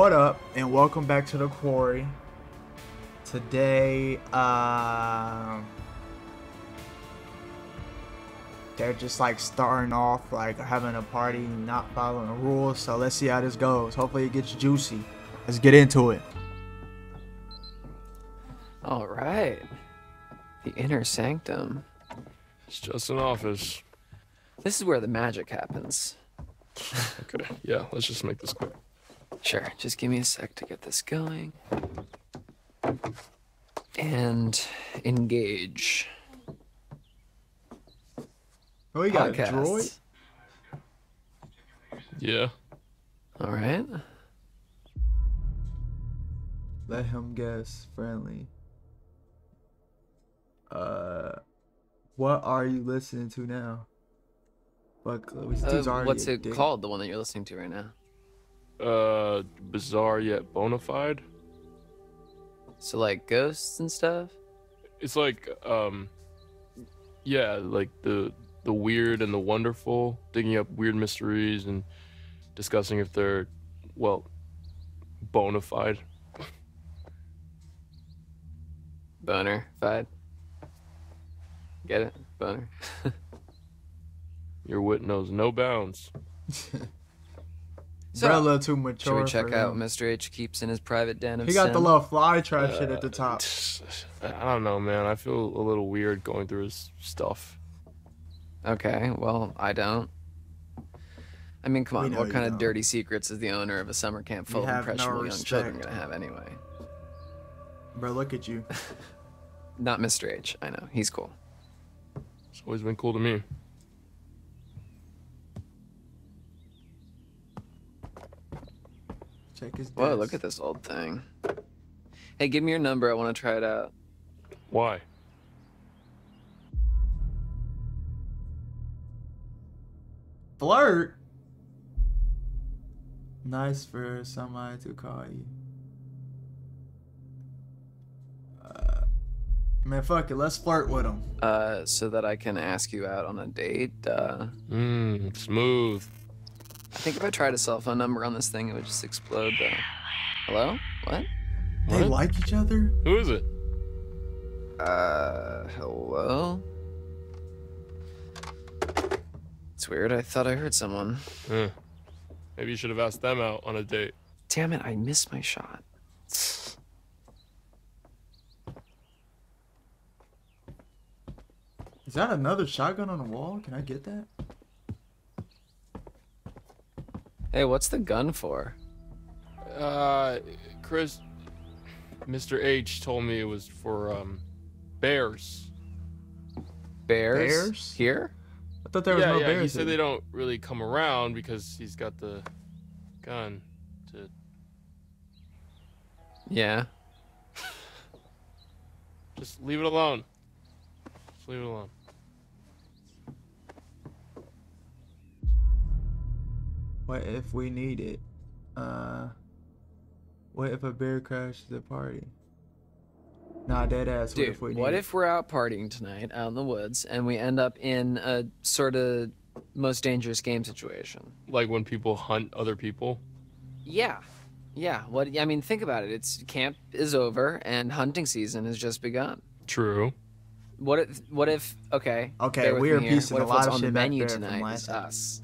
What up, and welcome back to the quarry. Today, uh, they're just like starting off, like having a party, not following the rules. So let's see how this goes. Hopefully, it gets juicy. Let's get into it. All right. The inner sanctum. It's just an office. This is where the magic happens. Okay, yeah, let's just make this quick. Sure, just give me a sec to get this going. And engage. Oh, you got a droid? Yeah. All right. Let him guess. Friendly. Uh, what are you listening to now? Fuck, this Uh, what's it dick. called? The one that you're listening to right now. Uh, bizarre yet bona fide. So like ghosts and stuff. It's like, um, yeah, like the the weird and the wonderful, digging up weird mysteries and discussing if they're, well, bona fide. Boner. Fide. Get it? Boner. Your wit knows no bounds. So, Bro, a little too Should we check for out him. Mr. H keeps in his private den of He got the little fly trap shit at the Uh, top. I don't know, man. I feel a little weird going through his stuff. Okay, well, I don't. I mean, come on, what kind of don't. dirty secrets is the owner of a summer camp full of have no impressionable young children gonna have anyway? Bro, look at you. Not Mr. H, I know. He's cool. It's always been cool to me. Check his. Whoa, look at this old thing. Hey, give me your number. I want to try it out. Why? Flirt. Nice for somebody to call you. Uh, man, fuck it. Let's flirt with him. Uh, so that I can ask you out on a date. Uh, Mmm, smooth. I think if I tried a cell phone number on this thing, it would just explode. Though. Hello? What? They What? like each other. Who is it? Uh, hello? It's weird. I thought I heard someone. Huh. Maybe you should have asked them out on a date. Damn it! I missed my shot. Is that another shotgun on the wall? Can I get that? Hey, what's the gun for? Uh, Chris, Mr. H told me it was for um, bears. Bears? Bears? Here? I thought there was yeah, no yeah. bears. He said here. they don't really come around because he's got the gun. To Yeah. just leave it alone. Just leave it alone. What if we need it? Uh, what if a bear crashes the party? Nah, dead ass. What Dude, if we need what it? if we're out partying tonight out in the woods and we end up in a sort of most dangerous game situation? Like when people hunt other people. Yeah. Yeah. What I mean, think about it. It's camp is over and hunting season has just begun. True. What if what if okay, Okay, we are piecing what a if lot what's of on the shit back menu there from tonight last is time. us?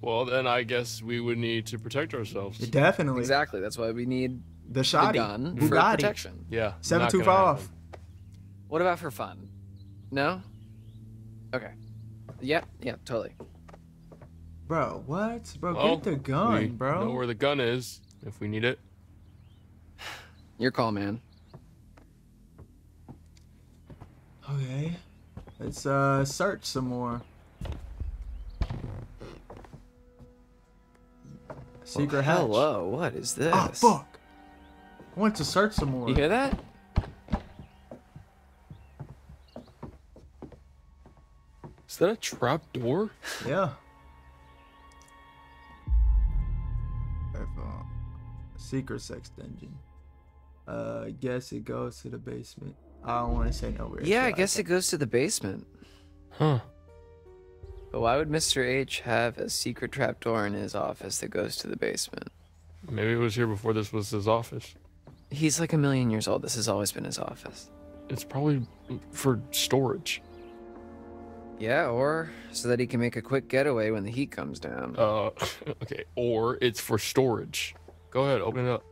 Well, then I guess we would need to protect ourselves. Definitely. Exactly. That's why we need The the shotty. gun for protection. Yeah. Seven not two gonna five. happen. What about for fun? No? Okay. Yeah, yeah, totally. Bro, what? Bro, Well, get the gun, we bro. Know where the gun is if we need it. Your call, man. Okay. Let's uh search some more. Secret hatch. Hello, what is this? Ah, fuck. I want to search some more. You hear that? Is that a trap door? Yeah. Secret sex dungeon. Uh, I guess it goes to the basement. I don't want to say nowhere. Yeah, so I guess it goes to the basement. Huh. But why would Mr. H have a secret trapdoor in his office that goes to the basement? Maybe it was here before this was his office. He's like a million years old. This has always been his office. It's probably for storage. Yeah, or so that he can make a quick getaway when the heat comes down. Uh, okay. Or it's for storage. Go ahead, open it up.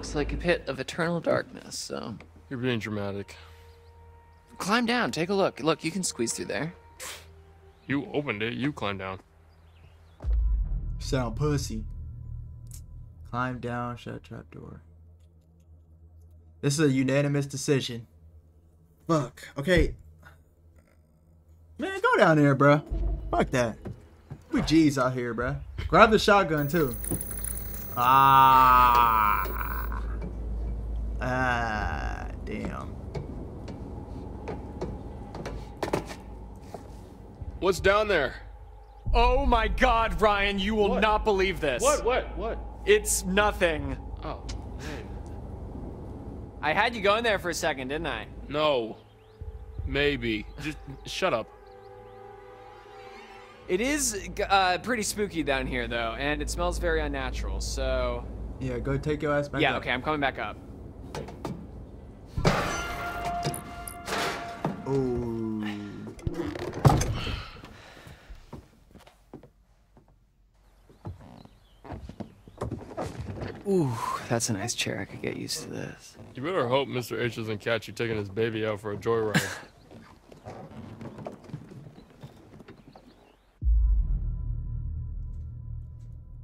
Looks like a pit of eternal darkness, so You're being dramatic. climb down, take a look. Look, you can squeeze through there. You opened it. You climb down. Sound pussy. Climb down, shut trap door. This is a unanimous decision. Fuck. Okay. Man, go down there, bruh. Fuck that. We G's out here, bruh. Grab the shotgun too. Ah. Ah. Damn. What's down there? Oh my god, Ryan, you will What? not believe this. What? What? What? It's nothing. Oh, man. I had you go in there for a second, didn't I? No. Maybe. Just shut up. It is uh, pretty spooky down here, though, and it smells very unnatural, so. Yeah, go take your ass back yeah, up. okay, I'm coming back up. Ooh. Ooh, that's a nice chair. I could get used to this. You better hope Mr. H doesn't catch you taking his baby out for a joyride.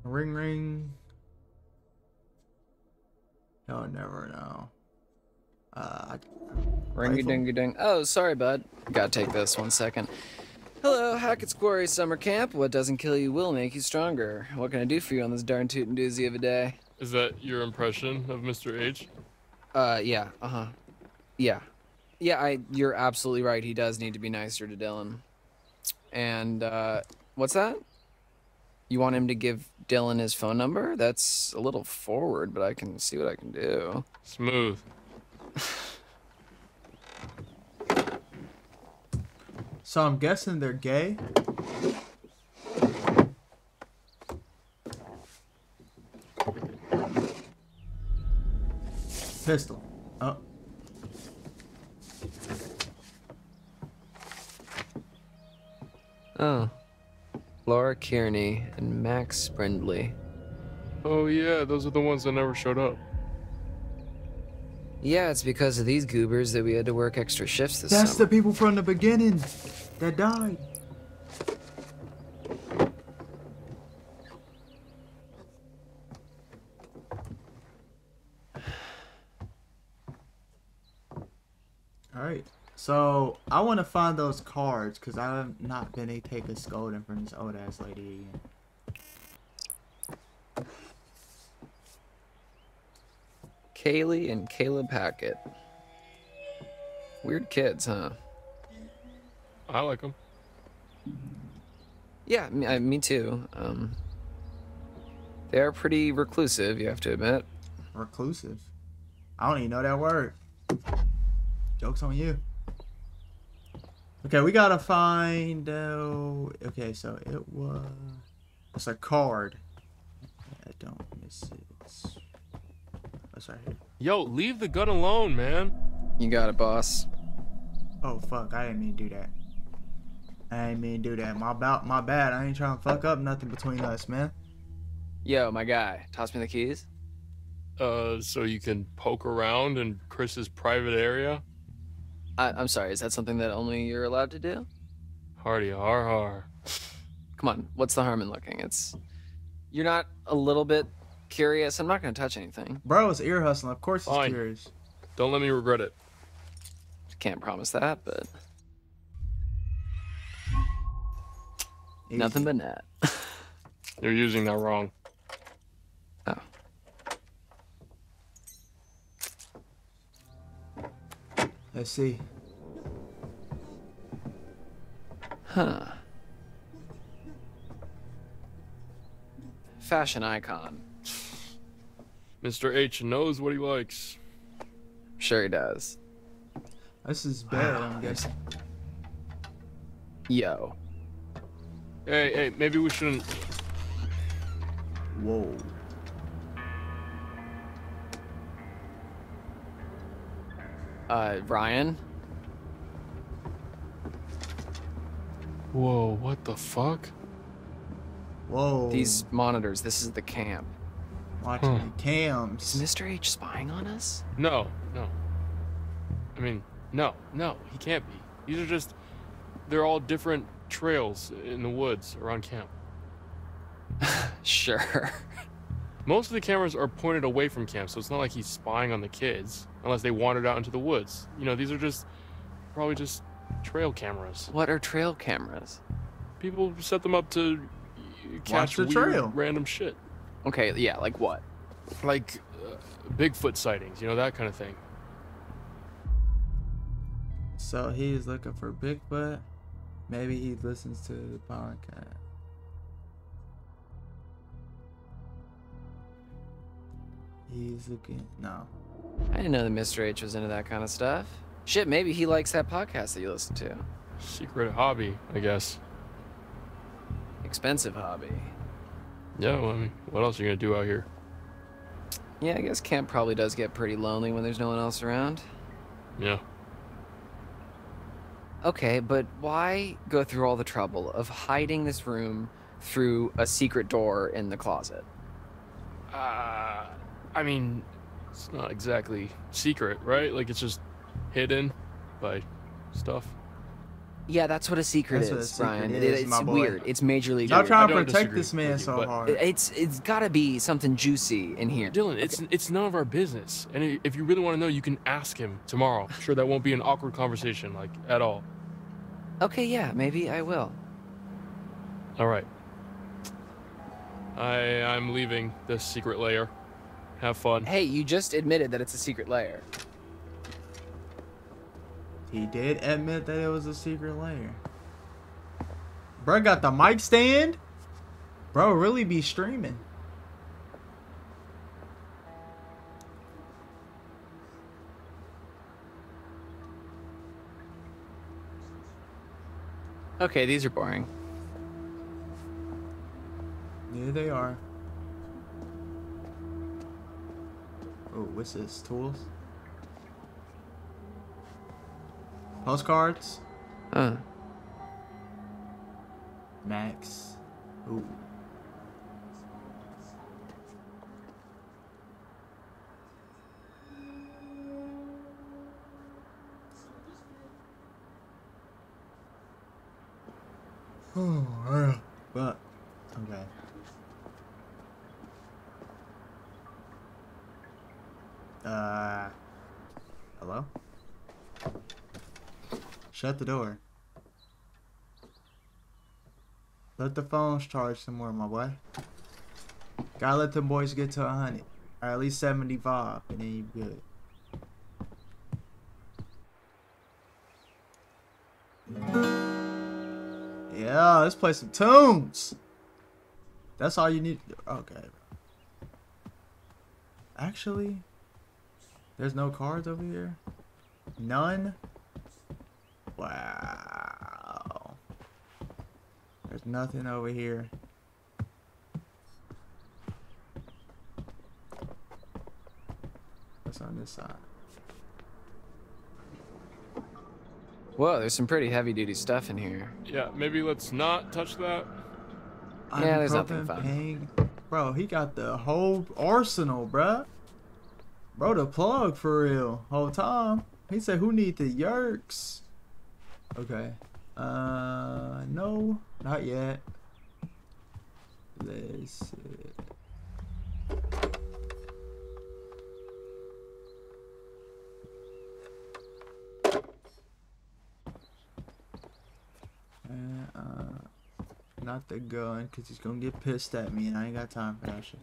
Ring ring. You'll never know. Uh, Ringy Rifle? dingy ding. Oh, sorry, bud. Gotta take this one second. Hello, Hackett's Quarry Summer Camp. What doesn't kill you will make you stronger. What can I do for you on this darn tootin' doozy of a day? Is that your impression of Mr. H? Uh, yeah, uh huh. Yeah. Yeah, I. You're absolutely right. He does need to be nicer to Dylan. And, uh, what's that? You want him to give Dylan his phone number? That's a little forward, but I can see what I can do. Smooth. so I'm guessing they're gay. Pistol. Oh. Oh. Laura Kearney and Max Brinly. Oh yeah, those are the ones that never showed up. Yeah, it's because of these goobers that we had to work extra shifts this That's the people from the beginning that died. Alright, so I want to find those cards because I've not been able to take a scolding from this old ass lady again. Kaylee and Caleb Hackett. Weird kids, huh? I like them. Yeah, me, I, me too. Um, they are pretty reclusive, you have to admit. Reclusive. I don't even know that word. Joke's on you. Okay, we gotta find. Uh, okay, so it was. It's a card. I don't miss it. It's, it's right here. Yo, leave the gun alone, man. You got it, boss. Oh fuck! I didn't mean to do that. I didn't mean to do that. My about my bad. I ain't trying to fuck up nothing between us, man. Yo, my guy, toss me the keys. Uh, so you can poke around in Chris's private area. I, I'm sorry, is that something that only you're allowed to do? Hardy har har. Come on, what's the harm in looking? It's. You're not a little bit curious? I'm not gonna touch anything. Bro, it's ear hustling. Of course, he's Fine. curious. Don't let me regret it. Can't promise that, but Easy. nothing but net. You're using that wrong. Let's see. Huh. Fashion icon. Mr. H knows what he likes. Sure he does. This is bad. I'm guessing. Yo. Hey, hey, maybe we shouldn't. Whoa. Uh, Ryan? Whoa, what the fuck? Whoa. These monitors, this is the camp. watching Huh. the cams. Is Mr. H spying on us? No, no. I mean, no, no, he can't be. These are just. They're all different trails in the woods around camp. Sure. Most of the cameras are pointed away from camp, so it's not like he's spying on the kids unless they wandered out into the woods. You know, these are just probably just trail cameras. What are trail cameras? People set them up to catch the weird, trail. random shit, Okay, yeah, like what? like uh, Bigfoot sightings, you know, that kind of thing. So he's looking for Bigfoot. Maybe he listens to the podcast. He's looking. No. I didn't know that Mr. H was into that kind of stuff. Shit, maybe he likes that podcast that you listen to. Secret hobby, I guess. Expensive hobby. Yeah, well, I mean, what else are you gonna do out here? Yeah, I guess camp probably does get pretty lonely when there's no one else around. Yeah. Okay, but why go through all the trouble of hiding this room through a secret door in the closet? Uh, I mean, it's not exactly secret, right? Like it's just hidden by stuff. Yeah, that's what a secret That's what a is, secret Brian. is, It- it's weird. It's major league. Y'all trying to protect this man you, so hard. It- It's it's got to be something juicy in here. Dylan, it's it's none of our business. And if you really want to know, you can ask him tomorrow. I'm sure that won't be an awkward conversation, like at all. Okay, yeah, maybe I will. All right. I I'm leaving this secret layer. Have fun. Hey, you just admitted that it's a secret layer. He did admit that it was a secret layer. Bro got the mic stand. Bro really be streaming. Okay, these are boring. Yeah, they are. What's this? Tools? Postcards? Uh, Max. Ooh. Oh, yeah. But, okay. Uh, hello? Shut the door. Let the phones charge some more, my boy. Gotta let them boys get to a hundred. Or at least 75, and then you good. Yeah, let's play some tunes. That's all you need. to do. Okay. Actually, there's no cards over here. None. Wow. There's nothing over here. What's on this side? whoa, there's some pretty heavy duty stuff in here. Yeah, maybe let's not touch that. Yeah, there's nothing Ibuprofen, fun. pain. Bro, he got the whole arsenal, bruh. Bro, the plug for real. Whole time. He said, who need the yerks? Okay. Uh, no, not yet. Let's see. Uh, not the gun, because he's to get pissed at me, and I ain't got time for that shit.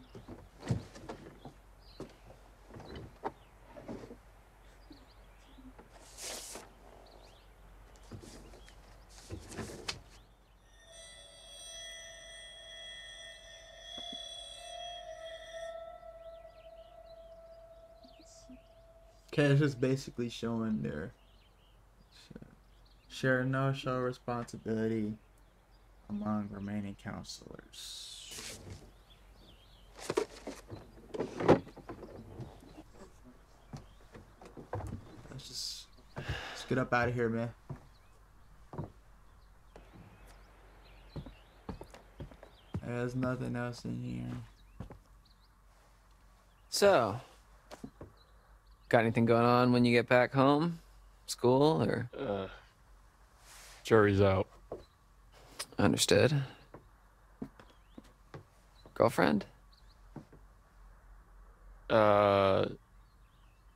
Okay, it's just basically showing their Share no show responsibility among remaining counselors. Let's just let's get up out of here, man. There's nothing else in here. So, got anything going on when you get back home? School or Uh, jury's out. understood? Girlfriend? Uh,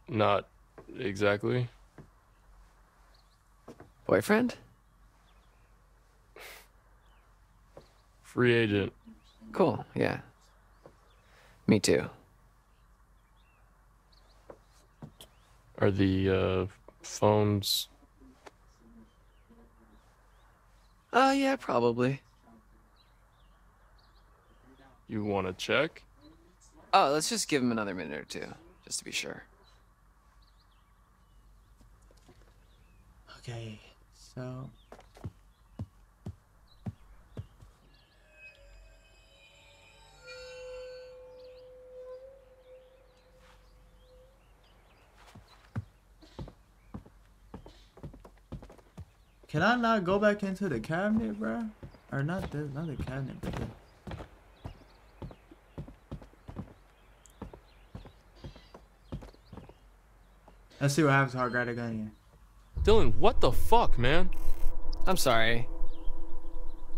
not exactly. Boyfriend? Free agent. Cool, yeah. Me too. Are the uh, phones? Oh, yeah, probably. You want to check? Oh, let's just give him another minute or two, just to be sure. Okay, so Can I not go back into the cabinet, bruh? Or not the not the cabinet, but the Let's see what happens to our grab a gun here. Dylan, what the fuck, man? I'm sorry.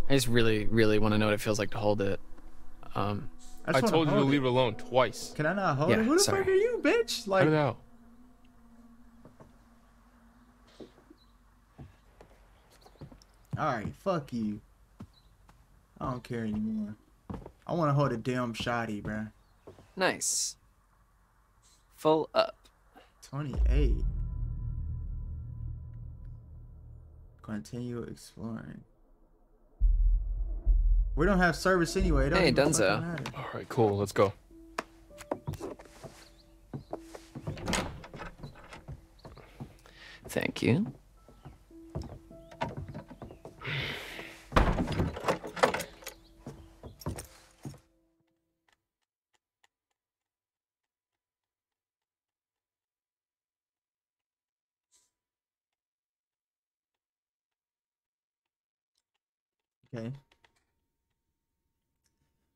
I just really, really want to know what it feels like to hold it. Um, I, just wanna told you to hold leave it alone twice. Can I not hold Yeah, it? Who the sorry. fuck are you, bitch? Like, Cut Like, it out. Alright, fuck you. I don't care anymore. I want to hold a damn shotty, bruh. nice. Full up. 28. Continue exploring. We don't have service anyway. It don't Hey, Dunzo. All right, cool. Let's go. Thank you. Okay.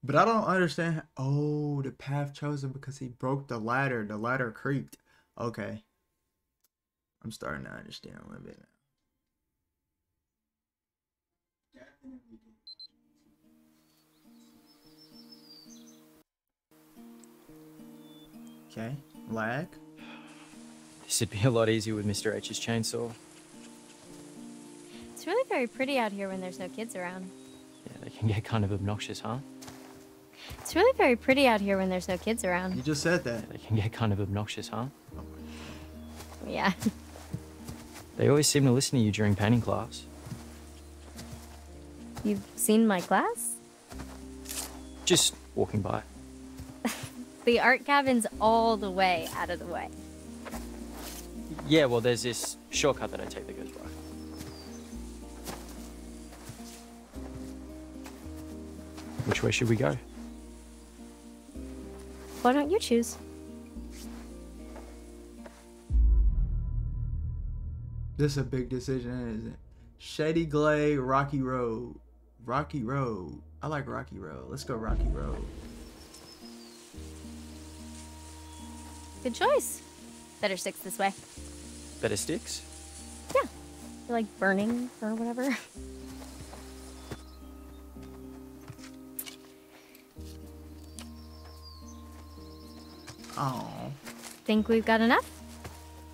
But I don't understand. Oh, the path chosen because he broke the ladder. The ladder creaked. Okay. I'm starting to understand a little bit now. Okay. Lag. This would be a lot easier with Mr. H's chainsaw. It's really very pretty out here when there's no kids around. Yeah, they can get kind of obnoxious, huh? It's really very pretty out here when there's no kids around. You just said that. They can get kind of obnoxious, huh? Yeah. They always seem to listen to you during painting class. You've seen my class? Just walking by. The art cabin's all the way out of the way. Yeah, well, there's this shortcut that I take that goes Which way should we go? Why don't you choose? This is a big decision, isn't it? Shady Glade, Rocky Road. Rocky Road. I like Rocky Road. Let's go Rocky Road. Good choice. Better sticks this way. Better sticks? Yeah. You're like burning or whatever. Oh, Think we've got enough?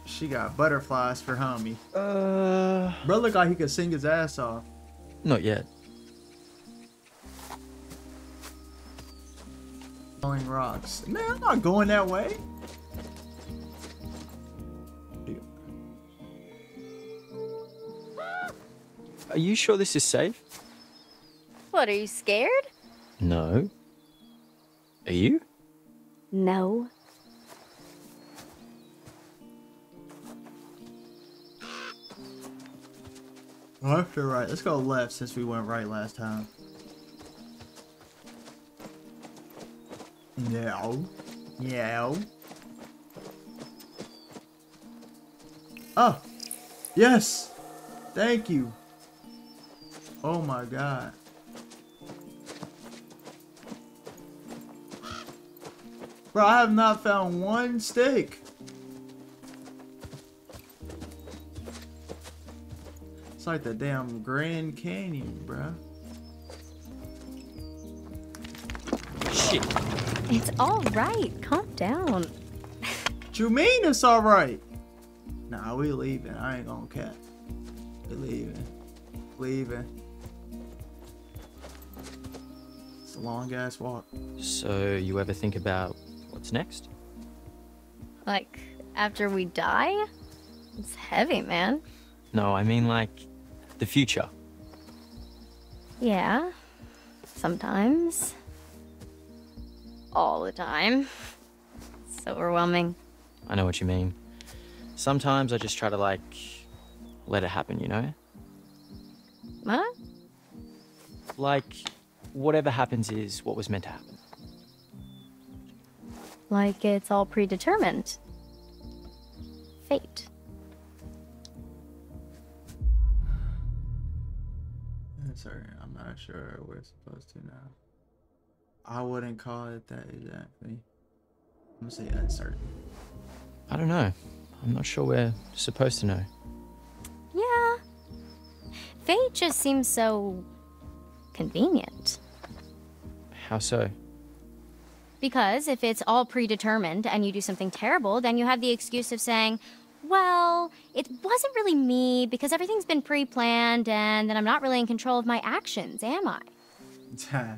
she got butterflies for homie. Uh, Bro look like he could sing his ass off. not yet. Throwing rocks. Man, I'm not going that way. Are you sure this is safe? What, are you scared? No. Are you? No. Oh, left or right? Let's go left since we went right last time. No. No. Oh. Yes. Thank you. Oh my god. Bro, I have not found one stick. Like the damn Grand Canyon, bro. Shit. It's all right. Calm down. What you mean it's alright? Nah, we leaving. I ain't gonna cap. We leaving. Leaving. It's a long ass walk. So, you ever think about what's next? Like, after we die? It's heavy, man. No, I mean like the future. Yeah. Sometimes. All the time. It's overwhelming. I know what you mean. Sometimes I just try to like let it happen, you know? What? Like whatever happens is what was meant to happen. Like it's all predetermined. Fate. Sorry, I'm not sure we're supposed to now. I wouldn't call it that exactly. I'm gonna say uncertain. I don't know. I'm not sure we're supposed to know. Yeah. Fate just seems so convenient. How so? Because if it's all predetermined and you do something terrible, then you have the excuse of saying, well, it wasn't really me because everything's been pre planned and then I'm not really in control of my actions, am I?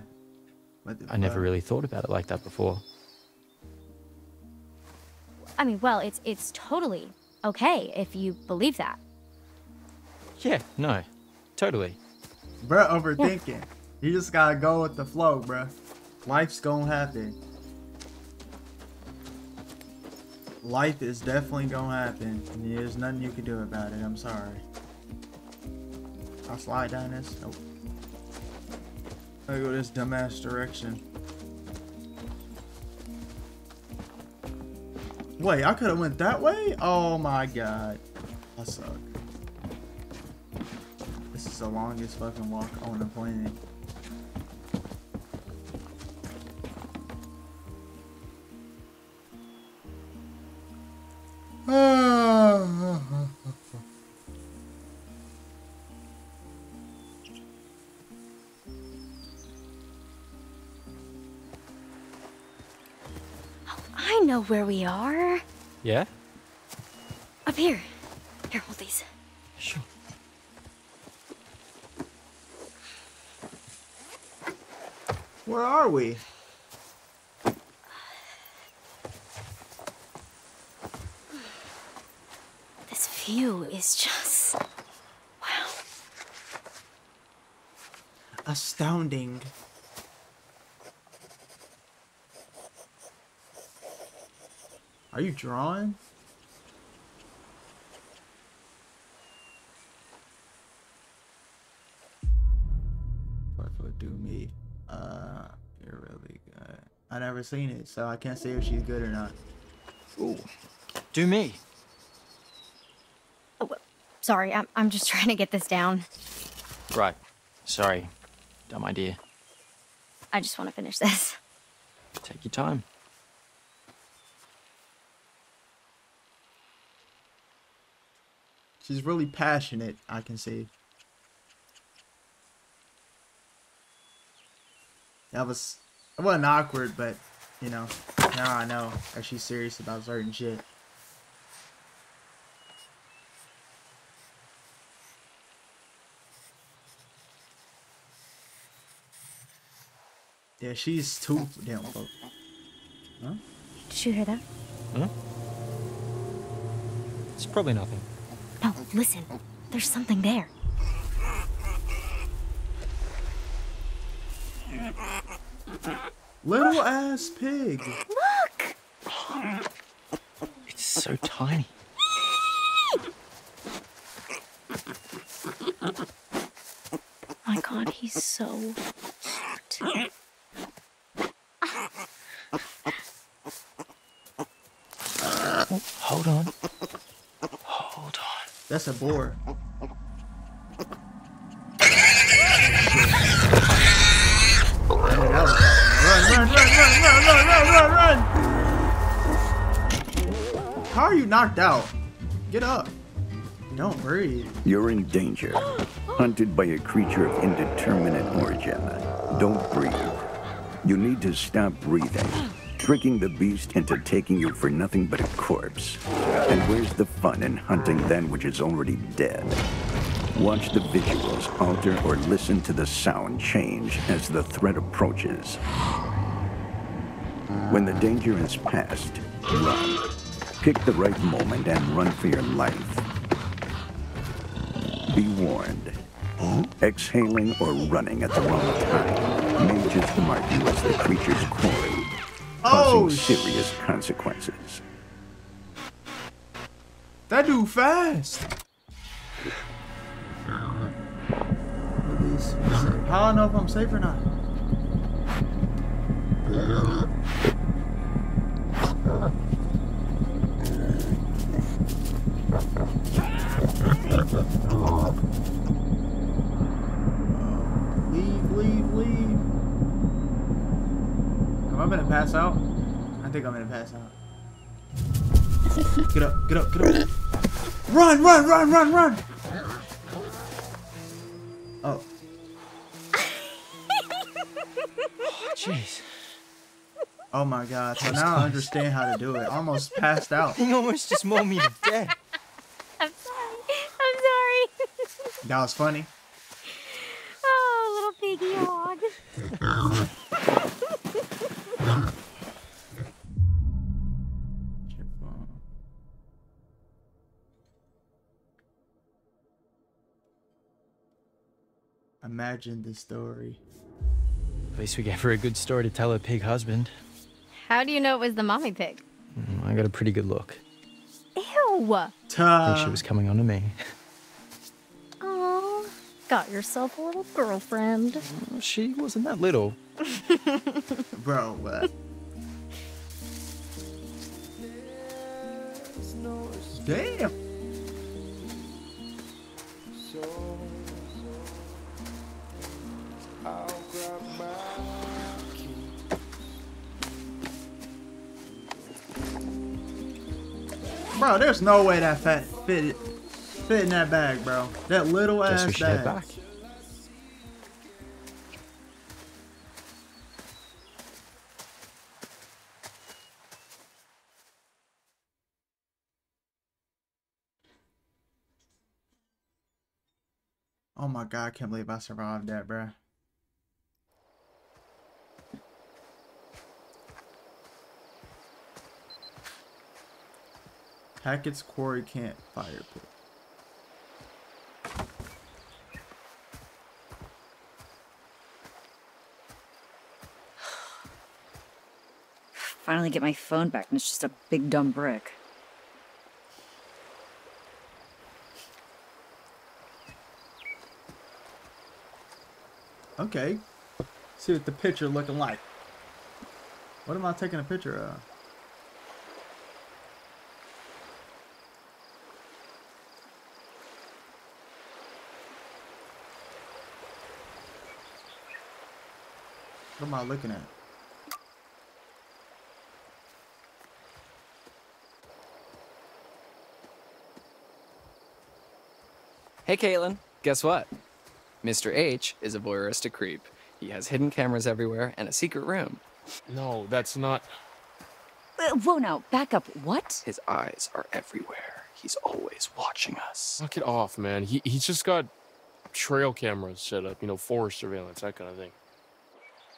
I never really thought about it like that before. I mean, well, it's it's totally okay if you believe that. Yeah, no. Totally. Bruh, overthinking. You just gotta go with the flow, bruh. Life's gonna happen. Life is definitely gonna happen. There's nothing you can do about it. I'm sorry. I'll slide down this. Nope. I go this dumbass direction. Wait, I could have went that way? Oh my god. I suck. This is the longest fucking walk on the planet. Know where we are. Yeah? Up here. Here, hold these. Sure. Where are we? This view is just. Wow. Astounding. Are you drawing? What would do me? Uh, you're really good. I never seen it, so I can't say if she's good or not. Ooh. Do me. Oh, sorry, I'm, I'm just trying to get this down. Right. Sorry. Dumb idea. I just want to finish this. Take your time. She's really passionate, I can see. That was it wasn't awkward, but you know, now I know that she's serious about certain shit. Yeah, she's too damn close. Did you hear that? Huh? It's probably nothing. No, listen. There's something there. Little ass pig. Look! It's so tiny. My god, he's so cute. That's a boar. Run, run, run, run, run, run, run, run! How are you knocked out? Get up. Don't breathe. You're in danger. Hunted by a creature of indeterminate origin. Don't breathe. You need to stop breathing tricking the beast into taking you for nothing but a corpse. And where's the fun in hunting then which is already dead? Watch the visuals alter or listen to the sound change as the threat approaches. When the danger is past, run. Pick the right moment and run for your life. Be warned. Exhaling or running at the wrong time may just mark you as the creature's quarry, causing Oh, sh- serious consequences. That dude fast. Release. How I know if I'm safe or not? Gonna pass out? I think I'm gonna pass out. Get up, get up, get up. Run, run, run, run, run! Oh, Jeez. oh my god. So now I understand how to do it. I almost passed out. Thing almost just mauled me to death. I'm sorry. I'm sorry. That was funny. oh, little piggy hog. Imagine the story. At least we gave her a good story to tell her pig husband. How do you know it was the mommy pig? Mm, I got a pretty good look. Ew. I think she was coming on to me. Got yourself a little girlfriend. Uh, she wasn't that little. Bro, what? Damn. Bro, there's no way that fat fit fit in that bag, bro. That little Guess ass bag. Oh my god, I can't believe I survived that, bro. Hackett's Quarry Camp Fire Pit. Finally get my phone back and it's just a big dumb brick. Okay. See what the picture looking like. What am I taking a picture of? What am I looking at? Hey, Kaitlyn. Guess what? Mr. H is a voyeuristic creep. He has hidden cameras everywhere and a secret room. No, that's not. Uh, Whoa, now, back up. What? His eyes are everywhere. He's always watching us. Knock it off, man. He he's just got trail cameras set up, you know, forest surveillance, that kind of thing.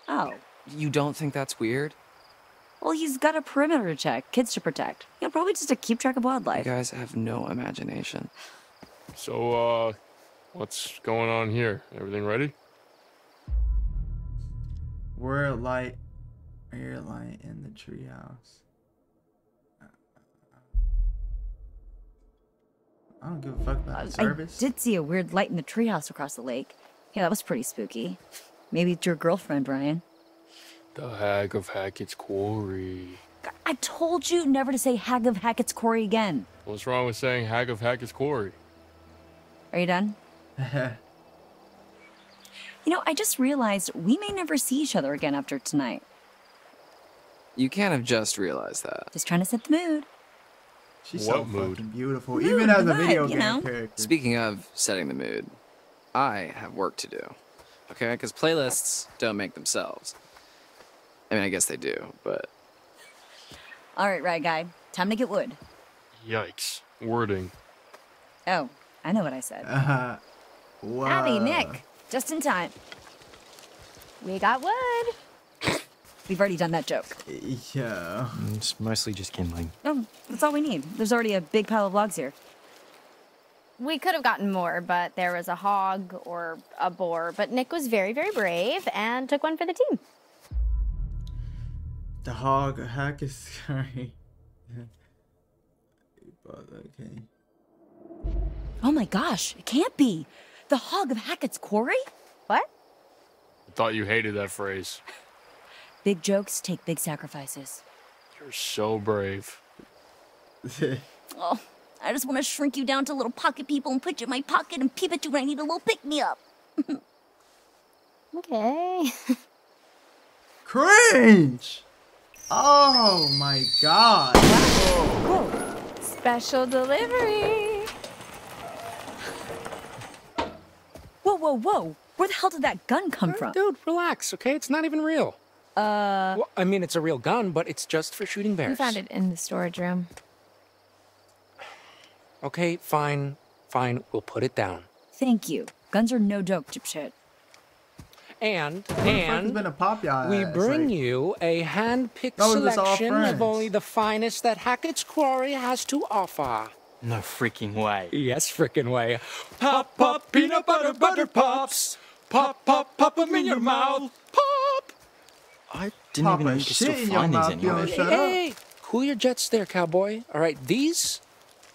Oh. You don't think that's weird? Well, he's got a perimeter to check, kids to protect. You know, probably just to keep track of wildlife. You wildlife. guys have no imagination. So, uh, what's going on here? Everything ready? We're light, air light in the treehouse. I don't give a fuck about I the service. did see a weird light in the treehouse across the lake. Yeah, that was pretty spooky. Maybe it's your girlfriend, Ryan. The Hag of Hackett's Quarry. I told you never to say Hag of Hackett's Quarry again. What's wrong with saying Hag of Hackett's Quarry? Are you done? You know, I just realized we may never see each other again after tonight. You can't have just realized that. Just trying to set the mood. She's so What mood? fucking beautiful, Mood, even as a video vibe, you game know? character. Speaking of setting the mood, I have work to do. Okay, because playlists don't make themselves. I mean, I guess they do, but All right, right guy. Time to get wood. Yikes. Wording. Oh, I know what I said. Uh, wow. Abby, Nick, just in time. We got wood. We've already done that joke. Yeah. It's mostly just kindling. Oh, that's all we need. There's already a big pile of logs here. We could have gotten more, but there was a hog or a boar. But Nick was very, very brave and took one for the team. The hog a hack is scary. but okay. Oh my gosh, it can't be. The hog of Hackett's Quarry? What? I thought you hated that phrase. Big jokes take big sacrifices. You're so brave. Oh, I just want to shrink you down to little pocket people and put you in my pocket and peep at you when I need a little pick me up. Okay. Cringe! Oh my god. Special delivery. Whoa, whoa, whoa. Where the hell did that gun come from? Dude, relax, okay? It's not even real. Uh. Well, I mean, it's a real gun, but it's just for shooting bears. We found it in the storage room. Okay, fine, fine. We'll put it down. Thank you. Guns are no joke, dipshit. And Who the fuck has and been a pop we bring Like, you a hand-picked it was all selection of only the finest that Hackett's Quarry has to offer. No freaking way. Yes, freaking way. Pop, pop, peanut butter, butter pops. Pop, pop, pop them in your mouth. Pop. I didn't Pop even a know you could still find these mouth, you anywhere. don't Shut up. hey, cool your jets there, cowboy. All right, these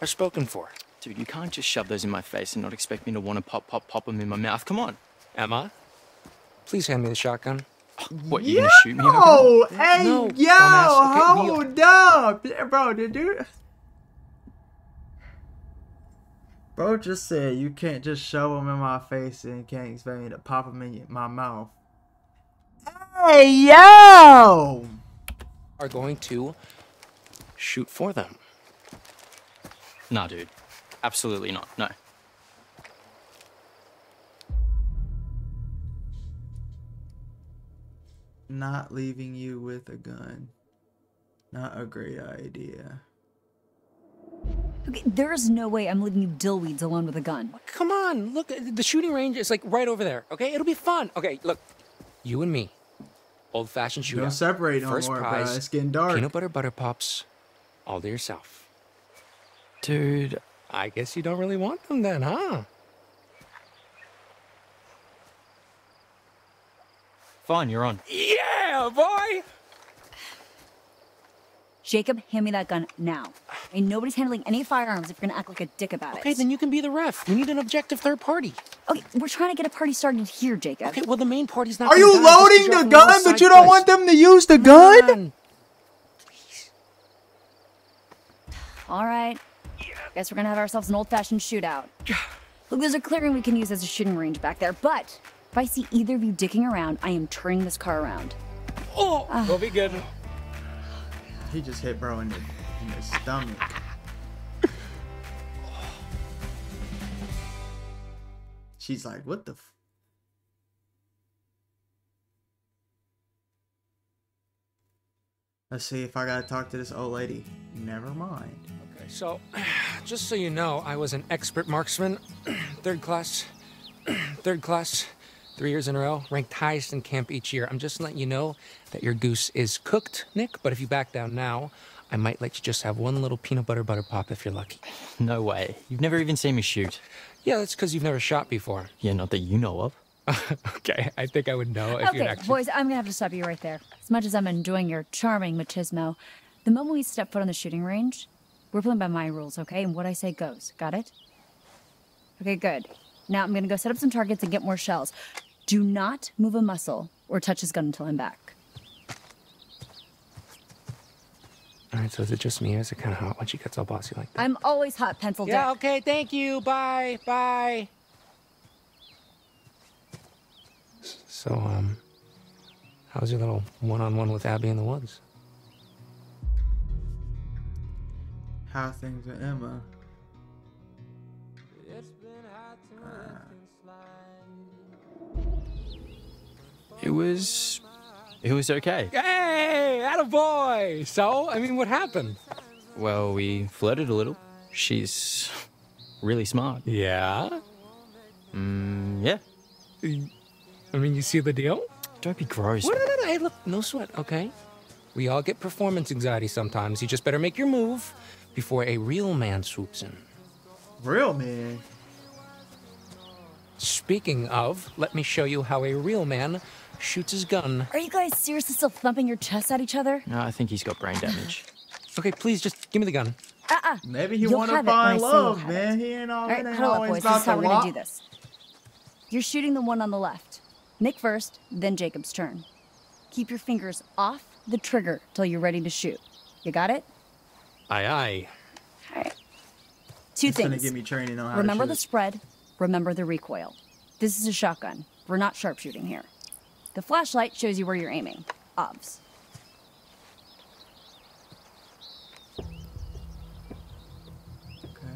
are spoken for. Dude, you can't just shove those in my face and not expect me to want to pop, pop, pop them in my mouth. Come on. Emma, please hand me the shotgun. What, you gonna shoot me? over Oh, hey, No, yo, dumbass. Okay, we- hold up. Bro, did you? Bro just said you can't just shove them in my face and can't expect me to pop them in my mouth. Hey, yo! Are going to shoot for them. Nah, dude. Absolutely not. No. Not leaving you with a gun. Not a great idea. Okay, there is no way I'm leaving you dillweeds alone with a gun. Come on, look, the shooting range is like right over there. Okay, it'll be fun. Okay, look, you and me, old-fashioned shootout. Don't separate no First more, bro. It's getting dark. Peanut butter butter pops, all to yourself. Dude, I guess you don't really want them then, huh? fine, you're on. Yeah, boy. Jacob, hand me that gun now. And nobody's handling any firearms if you're gonna act like a dick about Okay, it. Okay, then you can be the ref. We need an objective third party. Okay, we're trying to get a party started here, Jacob. Okay, well the main party's not. Are you die loading the off on a little gun, but you don't quest. want them to use the gun? Come on. All right. Guess we're gonna have ourselves an old-fashioned shootout. Look, there's a clearing we can use as a shooting range back there, but if I see either of you dicking around, I am turning this car around. Oh, ah. we'll be good. He just hit bro in the, in the stomach. She's like, what the Let's see if I gotta talk to this old lady. Never mind. Okay, so just so you know, I was an expert marksman, third class, third class, three years in a row, ranked highest in camp each year. I'm just letting you know that your goose is cooked, Nick. But if you back down now, I might let you just have one little peanut butter butter pop if you're lucky. No way. You've never even seen me shoot. Yeah, that's because you've never shot before. Yeah, not that you know of. okay, I think I would know if you'd Okay, actually. boys, I'm gonna have to stop you right there. As much as I'm enjoying your charming machismo, the moment we step foot on the shooting range, we're playing by my rules, okay? And what I say goes. Got it? Okay, good. Now I'm gonna go set up some targets and get more shells. Do not move a muscle or touch his gun until I'm back. All right, so is it just me or is it kind of hot when she gets all bossy like that? I'm always hot pencil dick. Yeah, okay, thank you. Bye, bye. So, um, how's your little one-on-one with Abby in the woods? How things with Emma? It's been a hot to last in slime. It was. It was okay. Hey, boy. So, I mean, what happened? Well, we flirted a little. She's really smart. Yeah? Mm, yeah. I mean, you see the deal? Don't be gross. What? No, no, no. Hey, look, no sweat, okay? We all get performance anxiety sometimes. You just better make your move before a real man swoops in. Real man. Speaking of, let me show you how a real man shoots his gun. Are you guys seriously still thumping your chests at each other? No, I think he's got brain damage. Okay, please just give me the gun. Uh-uh. Maybe he You'll want to have it when I find love, have it. man. He ain't all, All right, it ain't huddle up, boys. This is how we're gonna do this. You're shooting the one on the left. Nick first, then Jacob's turn. Keep your fingers off the trigger till you're ready to shoot. You got it? Aye, aye. All right. Two It's gonna things. give me training on how Remember to the spread. Remember the recoil. This is a shotgun. We're not sharpshooting here. The flashlight shows you where you're aiming. Obs. Okay.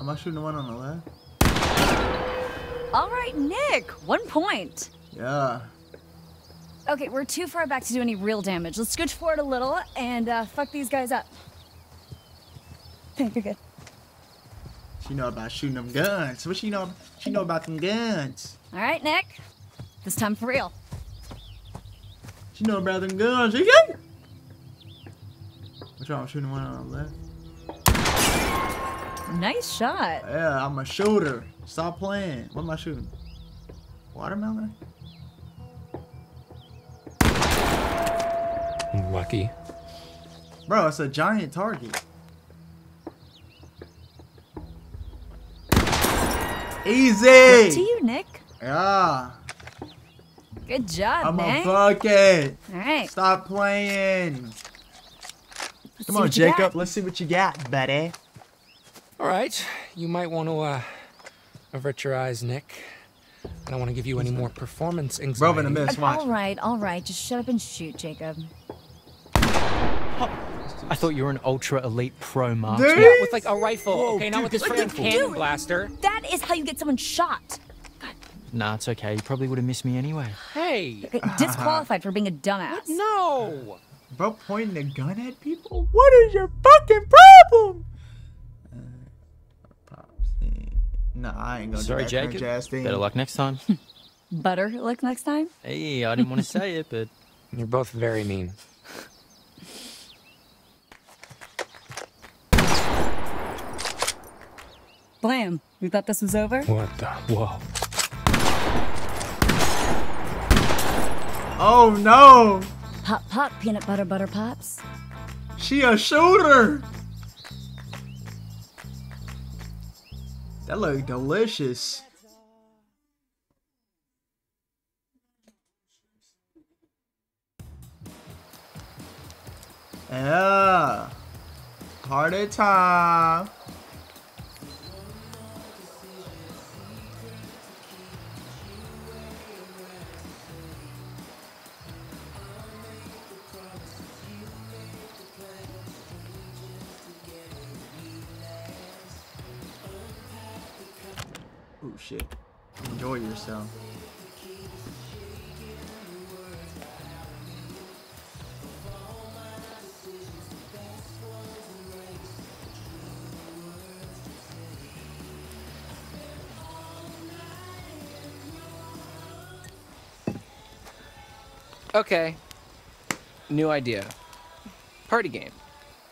Am I shooting the one on the left? All right, Nick. One point. Yeah. Okay, we're too far back to do any real damage. Let's scooch forward a little and uh, fuck these guys up. Thank You're good. She know about shooting them guns. What she know? She know about them guns. All right, Nick. This time for real. She know about them guns. She got. What's wrong? I'm shooting one on the left. Nice shot. Yeah, I'm a shooter. Stop playing. What am I shooting? Watermelon? Lucky. Bro, it's a giant target. Easy. To you, Nick. Yeah. Good job, I'm a man. bucket. All right. Stop playing. Let's Come on, what got. Jacob. Let's see what you got, buddy. All right, you might want to uh, avert your eyes, Nick. I don't want to give you any more performance anxiety. Bro, in a miss. Watch. All right, all right. Just shut up and shoot, Jacob. I thought you were an ultra elite pro marksman. Yeah, with like a rifle. Whoa, okay, not dude, with this be freaking cannon Dude. blaster. That is how you get someone shot. Nah, it's okay. You probably would have missed me anyway. Hey. Disqualified for being a dumbass. No. Bro, pointing a gun at people? What is your fucking problem? Uh. Nah, I ain't gonna Sorry, do that cringe Jacob. ass thing. Better luck next time. Better luck next time. hey, I didn't want to say it, but You're both very mean. Blam. We thought this was over. What the? Whoa. Oh no! Pop, pop, peanut butter, butter pops. She a shooter! That look delicious. Yeah. Party time. Oh shit. Enjoy yourself. Okay. New idea. Party game.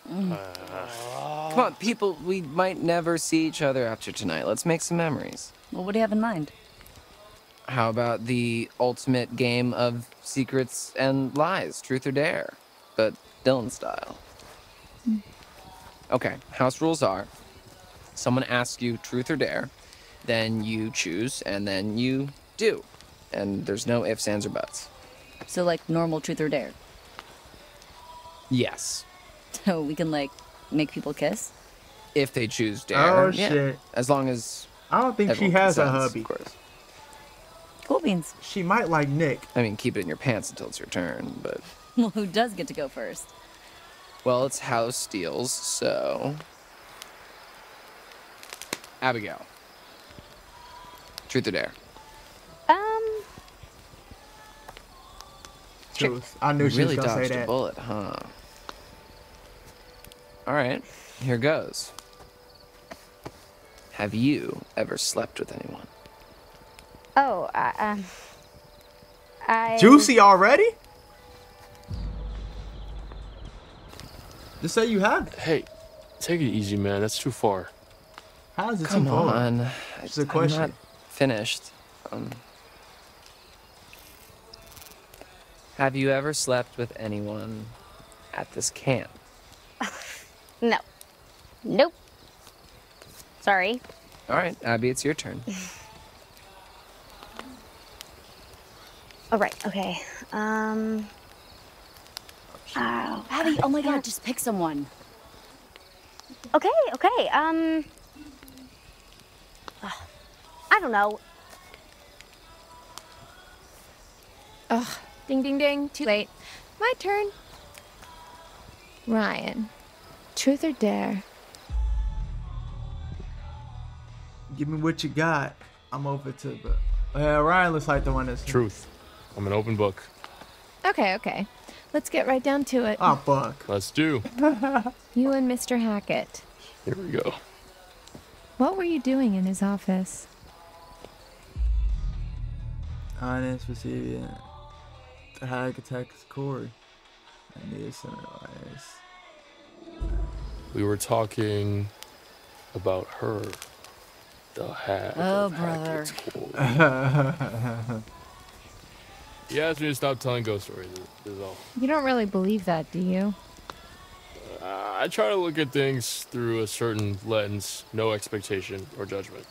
Mm. Come on, people. We might never see each other after tonight. Let's make some memories. Well, what do you have in mind? How about the ultimate game of secrets and lies, truth or dare, but Dylan style? Hmm. Okay, house rules are someone asks you truth or dare, then you choose, and then you do. And there's no ifs, ands, or buts. So like normal truth or dare. Yes. So we can like make people kiss. If they choose dare. Oh, yeah. shit. As long as I don't think she everyone has a hubby. Of course. Cool beans. She might like Nick. I mean, keep it in your pants until it's your turn, but. Well, who does get to go first? Well, it's house steals, so. Abigail. Truth or dare? Um, Truth. I knew she really was gonna dodged say a bullet, huh? All right, here goes. Have you ever slept with anyone? oh, I, um, I. Juicy already? Just say you have. Hey, take it easy, man. That's too far. How is it Come too far? on. It's a I'm question. not finished. Um, have you ever slept with anyone at this camp? No. Nope. Sorry. All right, Abby, it's your turn. All right. Okay. Um. Oh, Abby, oh my god, just pick someone. Okay. Okay. Um. I don't know. Ugh, ding ding ding, too late. My turn. Ryan, truth or dare? Give me what you got. I'm over to, but yeah, Ryan looks like the one that's Truth. I'm an open book. Okay, okay. Let's get right down to it. Oh fuck. Let's do. You and Mr. Hackett. Here we go. What were you doing in his office? Honest recipient. The hack attacks Corey. I need some advice. We were talking about her. The hat. Oh, brother. Hackett's He asked me to stop telling ghost stories. Is is all. You don't really believe that, do you? Uh, I try to look at things through a certain lens, no expectation or judgment.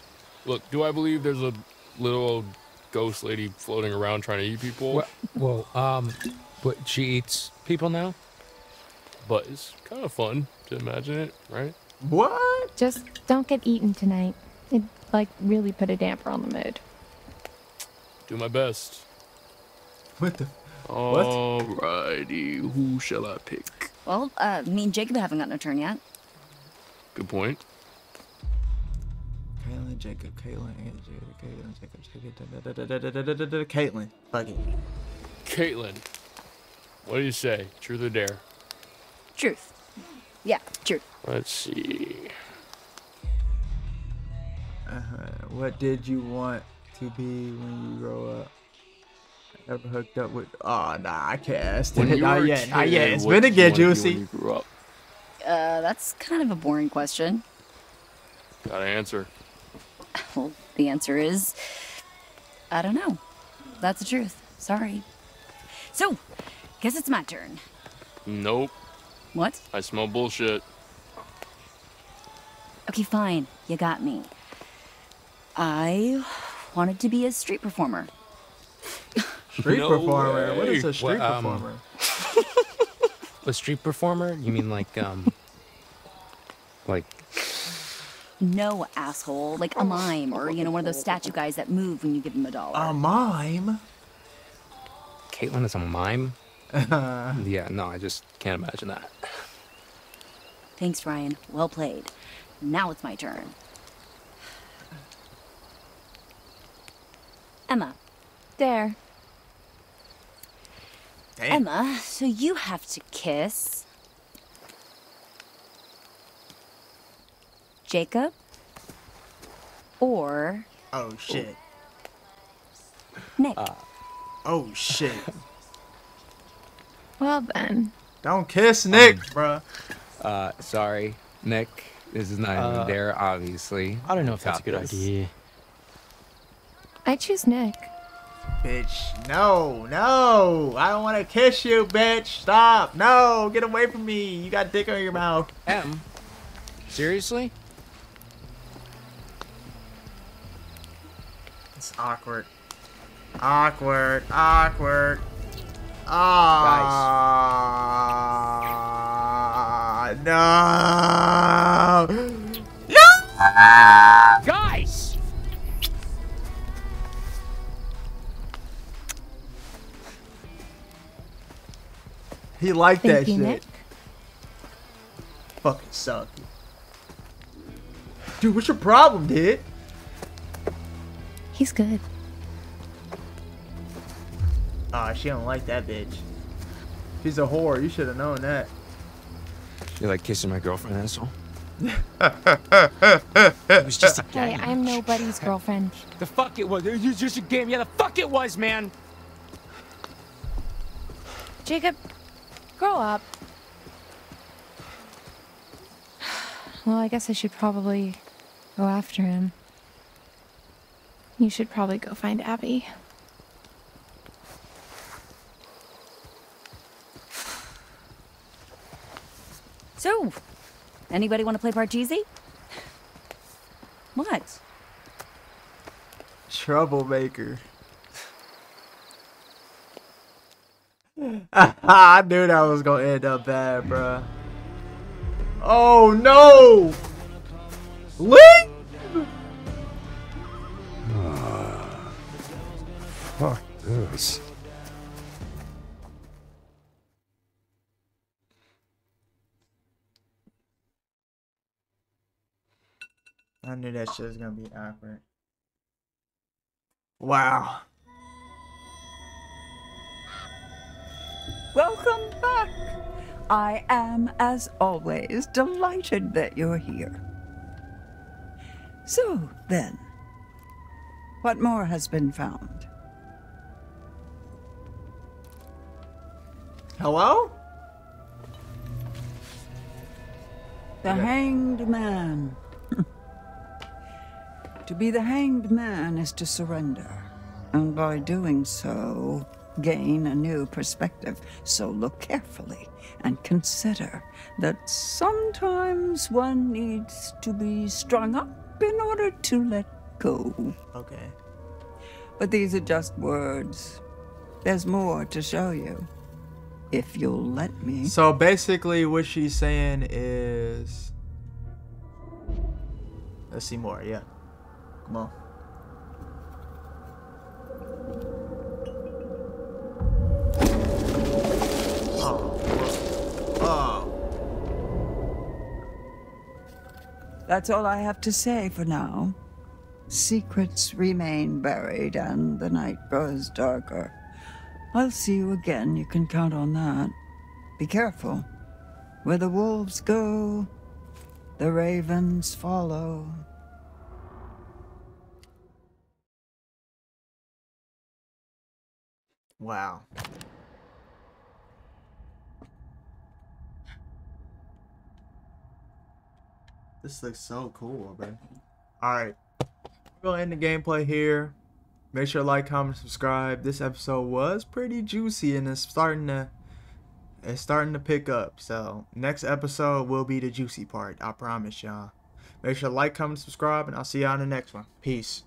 Look, do I believe there's a little old ghost lady floating around trying to eat people? Well, well, um, but she eats people now but it's kind of fun to imagine it, right? What? Just don't get eaten tonight. It like really put a damper on the mood. Do my best. What the? Alrighty, what? who shall I pick? Well, uh, me and Jacob haven't gotten a turn yet. Good point. Kaitlyn, Jacob, Kaitlyn, Jacob, Kaitlyn, Jacob, Jacob, Kaitlyn. Fuck. Kaitlyn, what do you say? Truth or dare? Truth. Yeah, truth. Let's see. Uh-huh. What did you want to be when you grow up? Ever hooked up with? Oh nah, I can't ask When that. you Not were a yet. Not yet. It's what been did a you get when juicy. you grew up? Uh, that's kind of a boring question. Gotta answer. Well, the answer is, I don't know. That's the truth. Sorry. So, guess it's my turn. Nope. What? I smell bullshit. Okay, fine. You got me. I wanted to be a street performer. Street No performer. What is a street Well, um, performer? A street performer? You mean like um, like No, asshole. Like a mime, or, you know, one of those statue guys that move when you give them a dollar. A mime. Kaitlyn is a mime? yeah, no, I just can't imagine that. Thanks, Ryan. Well played. Now it's my turn. Emma. There. Damn. Emma, so you have to kiss. Jacob? Or Oh shit. Nick? Oh shit. Well then. Don't kiss Nick, bruh. Uh, sorry, Nick. This is not Uh, even there, obviously. I don't know if that's a good this. idea. I choose Nick. Bitch, no, no. I don't want to kiss you, bitch. Stop. No, get away from me. You got dick on your mouth. Em, seriously? It's awkward. Awkward. Awkward. Ah. No. No. Guys! He liked that Thank you, shit. Nick. Fucking suck. Dude, what's your problem, dude? He's good. Aw, she don't like that bitch. She's a whore. You should have known that. You like kissing my girlfriend, asshole? it was just a game. Hey. I'm nobody's girlfriend. The fuck it was. It was just a game. Yeah, the fuck it was, man. Jacob, grow up. Well, I guess I should probably go after him. You should probably go find Abby. So, anybody want to play Parcheesi? What? Troublemaker. I knew that was gonna end up bad, bruh. Oh no! Link! Ah, fuck this. I knew that shit was gonna be awkward. Wow. Welcome back. I am, as always, delighted that you're here. So, then, what more has been found? Hello? The Hanged Man. To be the Hanged Man is to surrender, and by doing so, gain a new perspective. So look carefully and consider that sometimes one needs to be strung up in order to let go. Okay. But these are just words. There's more to show you. If you'll let me. So basically, what she's saying is. Let's see more, yeah. Come on. Oh. Oh. That's all I have to say for now. Secrets remain buried and the night grows darker. I'll see you again, you can count on that. Be careful. Where the wolves go, the ravens follow. Wow. This looks so cool, bro. Alright. We're gonna end the gameplay here. Make sure to like, comment, subscribe. This episode was pretty juicy and it's starting to it's starting to pick up. So next episode will be the juicy part. I promise y'all. Make sure to like, comment, subscribe, and I'll see y'all in the next one. Peace.